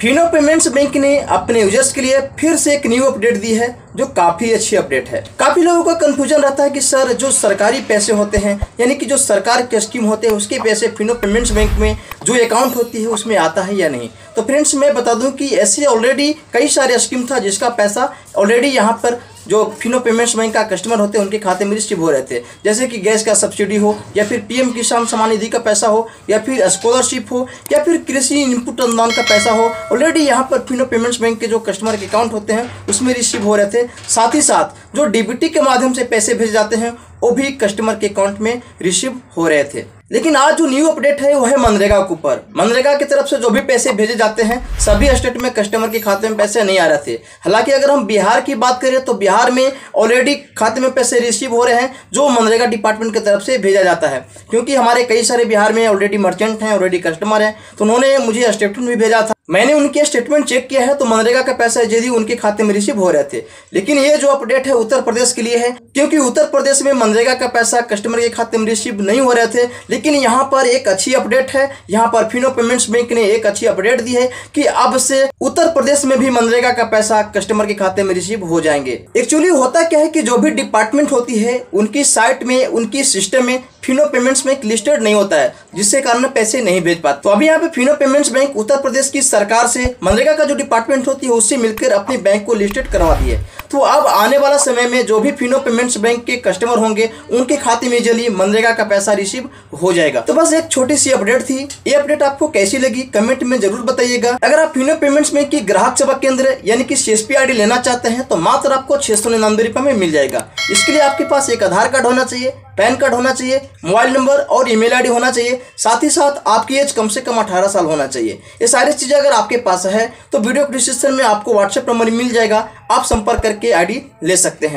Fino payments bank ने अपने users के लिए फिर से एक न्यू अपडेट दी है, जो काफ़ी अच्छी अपडेट है। काफ़ी लोगों का कंफ्यूजन रहता है कि सर, जो सरकारी पैसे होते हैं, यानी कि जो सरकार के स्कीम होते हैं, उसके पैसे फिनो पेमेंट्स बैंक में जो अकाउंट होती है, उसमें आता है या नहीं? तो फ्रेंड्स मैं बता दूँ कि ऐसे ऑलरेडी कई सारे स्कीम था जिसका पैसा ऑलरेडी यहाँ पर जो फिनो पेमेंट्स बैंक का कस्टमर होते हैं, उनके खाते में रिसीव हो रहे थे जैसे कि गैस का सब्सिडी हो, या फिर पीएम किसान सम्मान निधि का पैसा हो, या फिर स्कॉलरशिप हो, या फिर कृषि इनपुट अनुदान का पैसा हो ऑलरेडी यहाँ पर फिनो पेमेंट्स बैंक के जो कस्टमर के अकाउंट होते हैं, उसमें रिसीव हो रहे थे साथ ही साथ, जो डीबीटी के माध्यम से पैसे भेजे जाते हैं, वो भी कस्टमर के अकाउंट में रिसीव हो रहे थे। लेकिन आज जो न्यू अपडेट है, वो है मनरेगा के ऊपर। मनरेगा की तरफ़ से जो भी पैसे भेजे जाते हैं, सभी स्टेट में कस्टमर के खाते में पैसे नहीं आ रहे थे हालाँकि अगर हम बिहार की बात करें तो बिहार में ऑलरेडी खाते में पैसे रिसीव हो रहे हैं, जो मनरेगा डिपार्टमेंट की तरफ़ से भेजा जाता है। क्योंकि हमारे कई सारे बिहार में ऑलरेडी मर्चेंट हैं ऑलरेडी कस्टमर हैं तो उन्होंने मुझे स्टेटमेंट भी भेजा था। मैंने उनके स्टेटमेंट चेक किया है तो मनरेगा का पैसा यदि उनके खाते में रिसीव हो रहे थे। लेकिन ये जो अपडेट है, उत्तर प्रदेश के लिए है। क्योंकि उत्तर प्रदेश में मनरेगा का पैसा कस्टमर के खाते में रिसीव नहीं हो रहे थे, लेकिन यहाँ पर एक अच्छी अपडेट है। यहाँ पर फिनो पेमेंट्स बैंक ने एक अच्छी अपडेट दी है कि अब से उत्तर प्रदेश में भी मनरेगा का पैसा कस्टमर के खाते में रिसीव हो जाएँगे। एक्चुअली होता क्या है कि जो भी डिपार्टमेंट होती है, उनकी साइट में, उनकी सिस्टम में फिनो पेमेंट्स बैंक लिस्टेड नहीं होता है, जिससे कारण पैसे नहीं भेज पाते। तो अभी यहाँ पे Fino payments bank Uttar Pradesh की सरकार से मनरेगा का जो डिपार्टमेंट होती है, उससे मिलकर अपने बैंक को लिस्टेड करवा दी है। तो अब आने वाला समय में जो भी फिनो पेमेंट्स बैंक के कस्टमर होंगे, उनके खाते में जल्दी मनरेगा का पैसा रिसीव हो जाएगा। तो बस एक छोटी सी अपडेट थी। ये अपडेट आपको कैसी लगी कमेंट में ज़रूर बताइएगा। अगर आप फिनो पेमेंट्स बैंक की ग्राहक सेवा केंद्र, यानी कि सीएसपी आईडी लेना चाहते हैं तो मात्र आपको छह सौ निन्यानवे रुपए में मिल जाएगा। इसके लिए आपके पास एक आधार कार्ड होना चाहिए। पैन कार्ड होना चाहिए, मोबाइल नंबर और ईमेल आईडी होना चाहिए, साथ ही साथ आपकी एज कम से कम 18 साल होना चाहिए। ये सारी चीज़ें अगर आपके पास है तो वीडियो डिस्क्रिप्शन में आपको व्हाट्सएप नंबर मिल जाएगा, आप संपर्क करके आईडी ले सकते हैं।